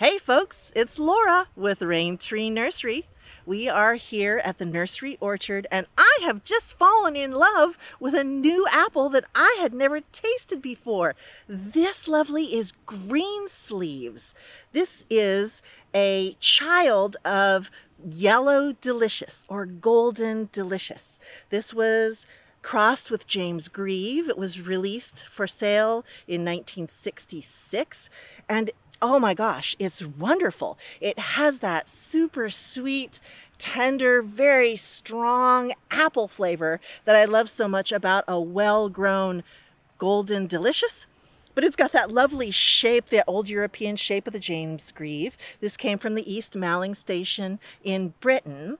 Hey folks, it's Laura with Raintree Nursery. We are here at the nursery orchard and I have just fallen in love with a new apple that I had never tasted before. This lovely is Greensleeves. This is a child of yellow delicious or golden delicious. This was crossed with James Grieve. It was released for sale in 1966 and oh my gosh, it's wonderful. It has that super sweet, tender, very strong apple flavor that I love so much about a well-grown golden delicious. But it's got that lovely shape, the old European shape of the James Grieve. This came from the East Malling Station in Britain.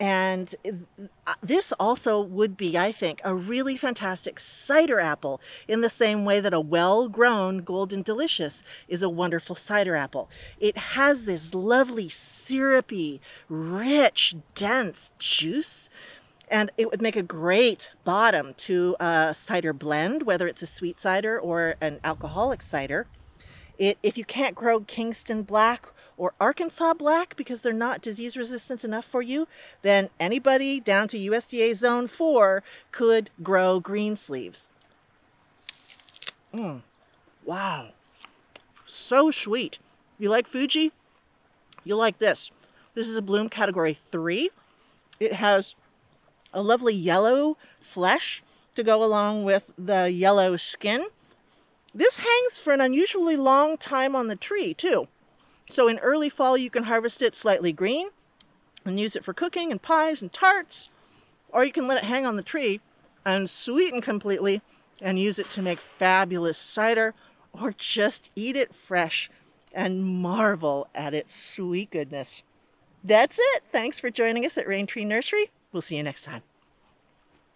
And uh, this also would be, I think, a really fantastic cider apple in the same way that a well-grown Golden Delicious is a wonderful cider apple. It has this lovely syrupy, rich, dense juice and it would make a great bottom to a cider blend, whether it's a sweet cider or an alcoholic cider. It, if you can't grow Kingston Black or Arkansas black because they're not disease resistant enough for you, then anybody down to USDA zone 4 could grow Greensleeves. Mm. Wow. So sweet. You like Fuji? You'll like this. This is a bloom category 3. It has a lovely yellow flesh to go along with the yellow skin. This hangs for an unusually long time on the tree too. So in early fall, you can harvest it slightly green and use it for cooking and pies and tarts, or you can let it hang on the tree and sweeten completely and use it to make fabulous cider or just eat it fresh and marvel at its sweet goodness. That's it. Thanks for joining us at Raintree Nursery. We'll see you next time.